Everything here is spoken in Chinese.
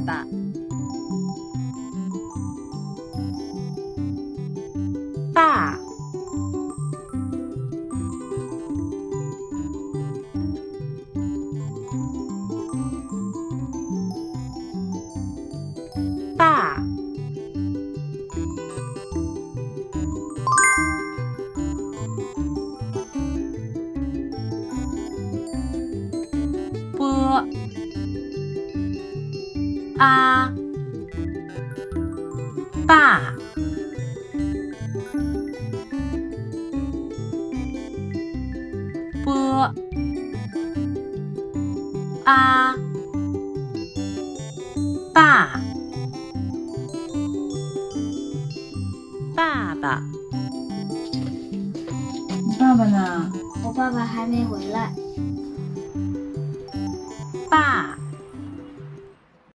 好吧。啊，爸，波，啊，爸，爸爸，爸爸呢？我爸爸还没回来。爸。